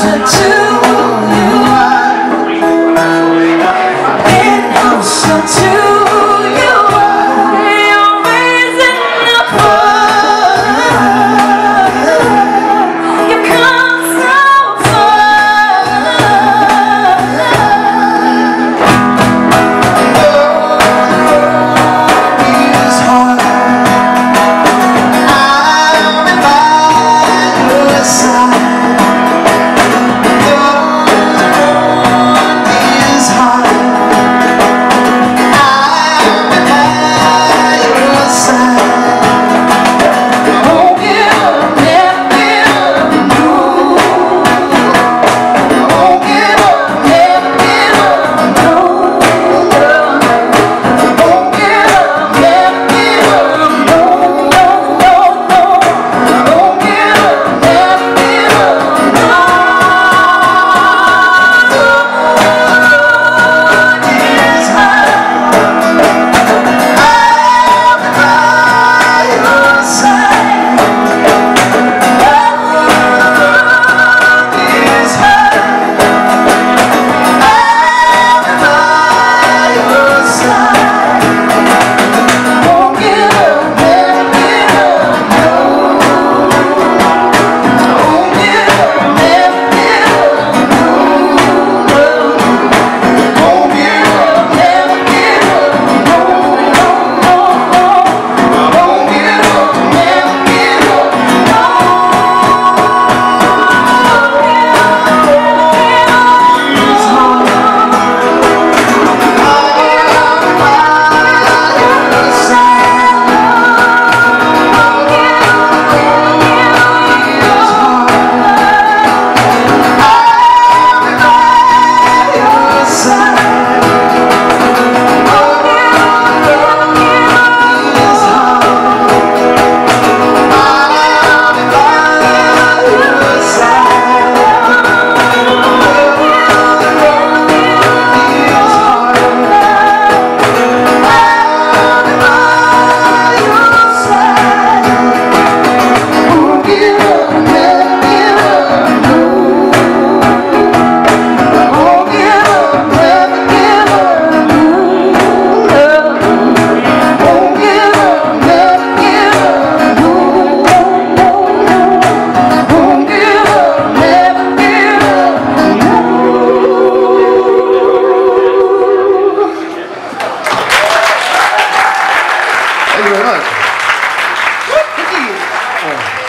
closer to Thank you very much. Good to see you.